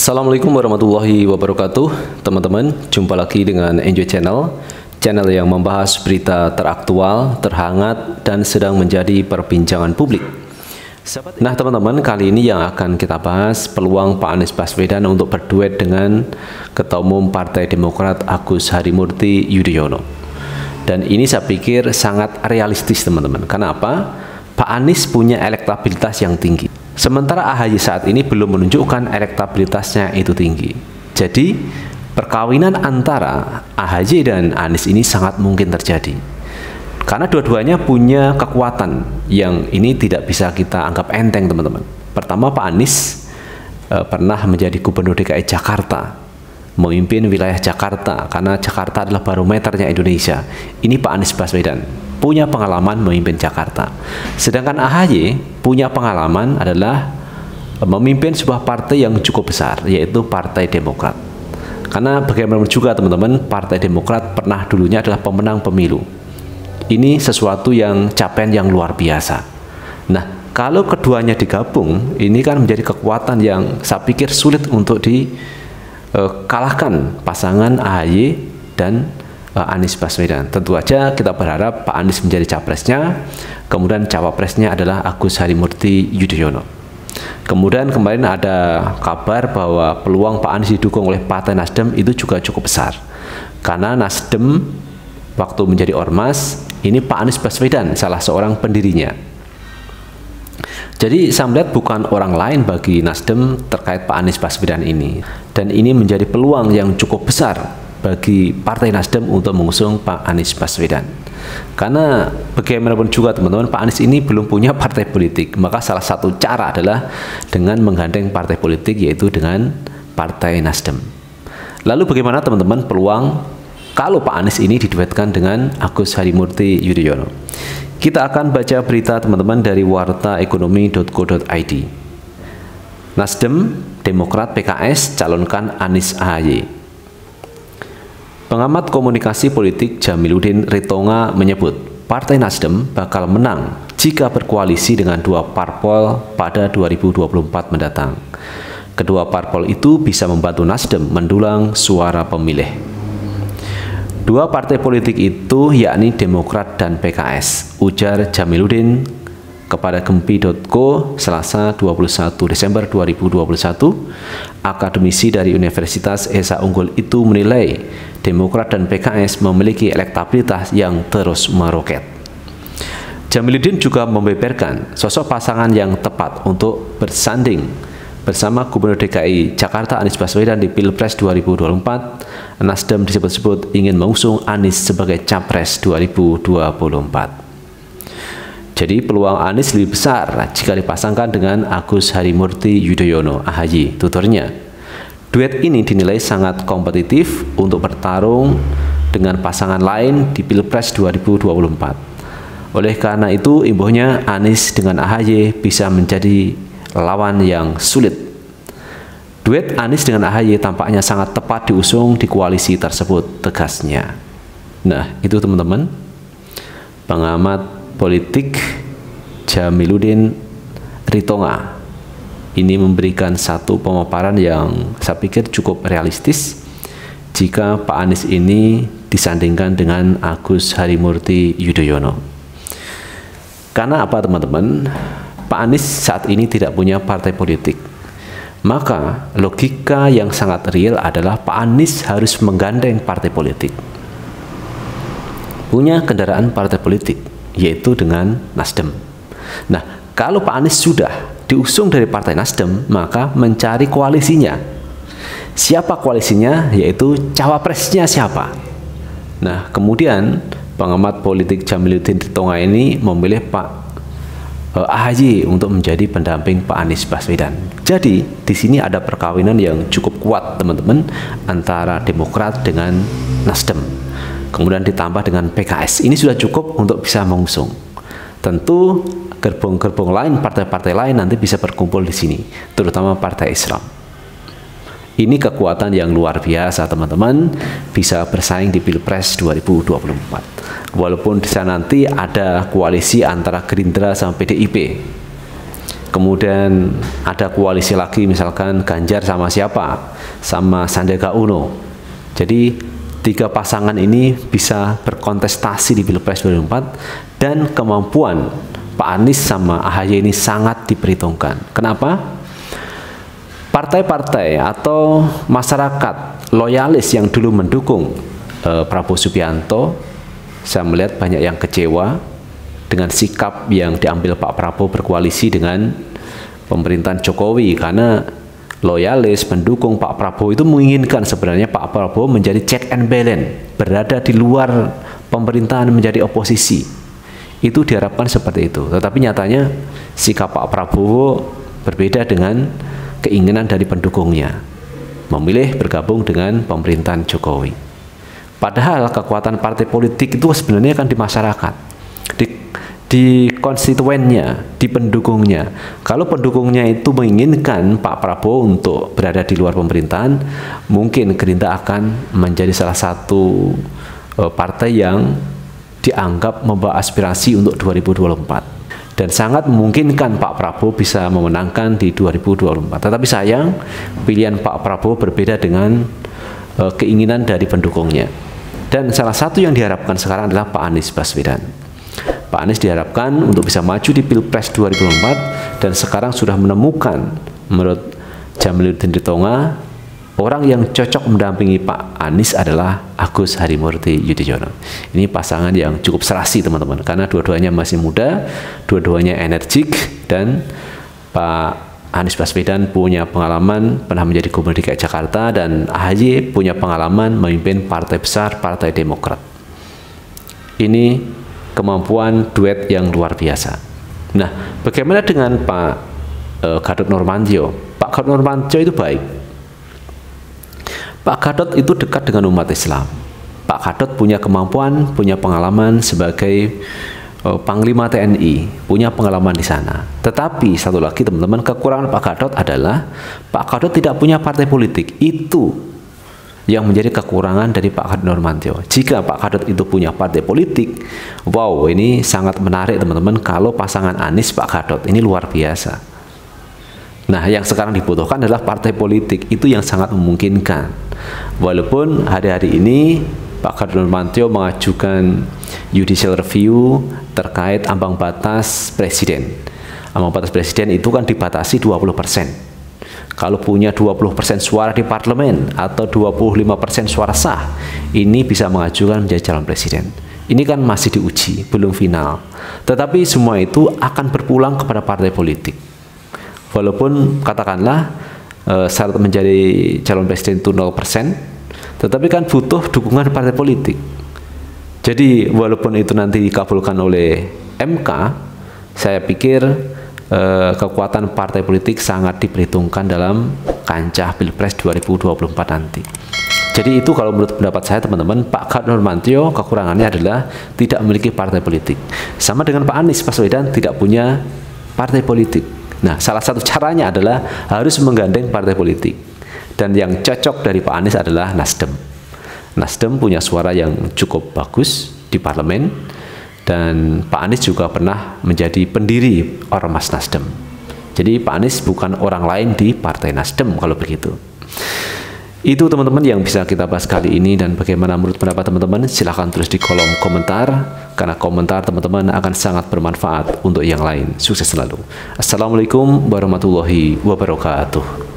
Assalamualaikum warahmatullahi wabarakatuh. Teman-teman, jumpa lagi dengan Enjoy Channel Channel yang membahas berita teraktual, terhangat, dan sedang menjadi perbincangan publik. Nah teman-teman, kali ini yang akan kita bahas peluang Pak Anies Baswedan untuk berduet dengan Ketua Umum Partai Demokrat Agus Harimurti Yudhoyono. Dan ini saya pikir sangat realistis teman-teman. Kenapa? Pak Anies punya elektabilitas yang tinggi Sementara AHY saat ini belum menunjukkan elektabilitasnya itu tinggi. Jadi, perkawinan antara AHY dan Anies ini sangat mungkin terjadi. Karena dua-duanya punya kekuatan yang ini tidak bisa kita anggap enteng, teman-teman. Pertama, Pak Anies e, pernah menjadi gubernur DKI Jakarta, memimpin wilayah Jakarta karena Jakarta adalah barometernya Indonesia. Ini Pak Anies Baswedan punya pengalaman memimpin Jakarta. Sedangkan AHY punya pengalaman adalah memimpin sebuah partai yang cukup besar, yaitu Partai Demokrat. Karena bagaimana juga teman-teman, Partai Demokrat pernah dulunya adalah pemenang pemilu. Ini sesuatu yang capaian yang luar biasa. Nah, kalau keduanya digabung, ini kan menjadi kekuatan yang saya pikir sulit untuk dikalahkan eh, pasangan AHY dan uh, Anies Baswedan. Tentu saja kita berharap Pak Anies menjadi capresnya, kemudian cawapresnya adalah Agus Harimurti Yudhoyono. Kemudian kemarin ada kabar bahwa peluang Pak Anies didukung oleh Partai Nasdem itu juga cukup besar. Karena Nasdem waktu menjadi ormas, ini Pak Anies Baswedan salah seorang pendirinya. Jadi saya melihat bukan orang lain bagi Nasdem terkait Pak Anies Baswedan ini. Dan ini menjadi peluang yang cukup besar bagi Partai Nasdem untuk mengusung Pak Anies Baswedan. Karena bagaimanapun juga teman-teman, Pak Anies ini belum punya partai politik. Maka salah satu cara adalah dengan menggandeng partai politik yaitu dengan Partai Nasdem. Lalu bagaimana teman-teman peluang kalau Pak Anies ini diduetkan dengan Agus Harimurti Yudhoyono? Kita akan baca berita teman-teman dari wartaekonomi.co.id. Nasdem, Demokrat, PKS calonkan Anies AHY. Pengamat komunikasi politik Jamiluddin Ritonga menyebut Partai Nasdem bakal menang jika berkoalisi dengan dua parpol pada 2024 mendatang. Kedua parpol itu bisa membantu Nasdem mendulang suara pemilih. Dua partai politik itu yakni Demokrat dan PKS, ujar Jamiluddin kepada gempi.co Selasa 21 Desember 2021, akademisi dari Universitas Esa Unggul itu menilai Demokrat dan PKS memiliki elektabilitas yang terus meroket. Jamiluddin juga membeberkan sosok pasangan yang tepat untuk bersanding bersama Gubernur DKI Jakarta Anies Baswedan di Pilpres 2024. Nasdem disebut-sebut ingin mengusung Anies sebagai Capres 2024. Jadi peluang Anies lebih besar jika dipasangkan dengan Agus Harimurti Yudhoyono AHY, tuturnya. Duet ini dinilai sangat kompetitif untuk bertarung dengan pasangan lain di Pilpres 2024. Oleh karena itu, imbuhnya Anies dengan AHY bisa menjadi lawan yang sulit. Duet Anies dengan AHY tampaknya sangat tepat diusung di koalisi tersebut, tegasnya. Nah, itu teman-teman. Pengamat politik Jamiluddin Ritonga ini memberikan satu pemaparan yang saya pikir cukup realistis jika Pak Anies ini disandingkan dengan Agus Harimurti Yudhoyono. Karena apa teman-teman? Pak Anies saat ini tidak punya partai politik. Maka logika yang sangat real adalah Pak Anies harus menggandeng partai politik. Punya kendaraan partai politik yaitu dengan Nasdem. Nah, kalau Pak Anies sudah diusung dari Partai Nasdem, maka mencari koalisinya. Siapa koalisinya? Yaitu cawapresnya siapa. Nah, kemudian pengamat politik Jamiluddin Tonga ini memilih Pak eh, AHY untuk menjadi pendamping Pak Anies Baswedan. Jadi, di sini ada perkawinan yang cukup kuat, teman-teman, antara Demokrat dengan Nasdem kemudian ditambah dengan PKS. Ini sudah cukup untuk bisa mengusung. Tentu gerbong-gerbong lain, partai-partai lain nanti bisa berkumpul di sini, terutama partai Islam. Ini kekuatan yang luar biasa teman-teman, bisa bersaing di Pilpres 2024. Walaupun di sana nanti ada koalisi antara Gerindra sama PDIP. kemudian ada koalisi lagi misalkan Ganjar sama siapa sama Sandiaga Uno jadi tiga pasangan ini bisa berkontestasi di Pilpres 2024 dan kemampuan Pak Anies sama AHY ini sangat diperhitungkan kenapa? partai-partai atau masyarakat loyalis yang dulu mendukung eh, Prabowo Subianto saya melihat banyak yang kecewa dengan sikap yang diambil Pak Prabowo berkoalisi dengan pemerintahan Jokowi karena loyalis pendukung Pak Prabowo itu menginginkan sebenarnya Pak Prabowo menjadi check and balance berada di luar pemerintahan menjadi oposisi. Itu diharapkan seperti itu. Tetapi nyatanya sikap Pak Prabowo berbeda dengan keinginan dari pendukungnya memilih bergabung dengan pemerintahan Jokowi. Padahal kekuatan partai politik itu sebenarnya kan di masyarakat di di konstituennya, di pendukungnya. Kalau pendukungnya itu menginginkan Pak Prabowo untuk berada di luar pemerintahan, mungkin Gerindra akan menjadi salah satu uh, partai yang dianggap membawa aspirasi untuk 2024 dan sangat memungkinkan Pak Prabowo bisa memenangkan di 2024. Tetapi sayang pilihan Pak Prabowo berbeda dengan uh, keinginan dari pendukungnya. Dan salah satu yang diharapkan sekarang adalah Pak Anies Baswedan. Pak Anies diharapkan untuk bisa maju di Pilpres 2024 dan sekarang sudah menemukan menurut Jamiluddin Ritonga orang yang cocok mendampingi Pak Anies adalah Agus Harimurti Yudhoyono. Ini pasangan yang cukup serasi teman-teman karena dua-duanya masih muda, dua-duanya energik dan Pak Anies Baswedan punya pengalaman pernah menjadi gubernur DKI Jakarta dan AHY punya pengalaman memimpin partai besar Partai Demokrat. Ini kemampuan duet yang luar biasa. Nah, bagaimana dengan Pak e, Gatot Nurmantio? Pak Gatot Nurmantio itu baik. Pak Gatot itu dekat dengan umat Islam. Pak Gatot punya kemampuan, punya pengalaman sebagai e, Panglima TNI, punya pengalaman di sana. Tetapi satu lagi teman-teman, kekurangan Pak Gatot adalah Pak Gatot tidak punya partai politik. Itu yang menjadi kekurangan dari Pak Kadut Nurmantio. Jika Pak Kadut itu punya partai politik, wow ini sangat menarik teman-teman kalau pasangan Anies Pak Kadut ini luar biasa. Nah, yang sekarang dibutuhkan adalah partai politik itu yang sangat memungkinkan. Walaupun hari-hari ini Pak Kadut Nurmantio mengajukan judicial review terkait ambang batas presiden. Ambang batas presiden itu kan dibatasi 20 persen kalau punya 20% suara di parlemen atau 25% suara sah, ini bisa mengajukan menjadi calon presiden. Ini kan masih diuji, belum final. Tetapi semua itu akan berpulang kepada partai politik. Walaupun katakanlah e, syarat menjadi calon presiden itu 0%, tetapi kan butuh dukungan partai politik. Jadi walaupun itu nanti dikabulkan oleh MK, saya pikir eh, kekuatan partai politik sangat diperhitungkan dalam kancah Pilpres 2024 nanti. Jadi itu kalau menurut pendapat saya teman-teman, Pak Gat Nurmantio kekurangannya adalah tidak memiliki partai politik. Sama dengan Pak Anies Baswedan tidak punya partai politik. Nah, salah satu caranya adalah harus menggandeng partai politik. Dan yang cocok dari Pak Anies adalah Nasdem. Nasdem punya suara yang cukup bagus di parlemen dan Pak Anies juga pernah menjadi pendiri Ormas Nasdem. Jadi Pak Anies bukan orang lain di Partai Nasdem kalau begitu. Itu teman-teman yang bisa kita bahas kali ini dan bagaimana menurut pendapat teman-teman silahkan tulis di kolom komentar karena komentar teman-teman akan sangat bermanfaat untuk yang lain. Sukses selalu. Assalamualaikum warahmatullahi wabarakatuh.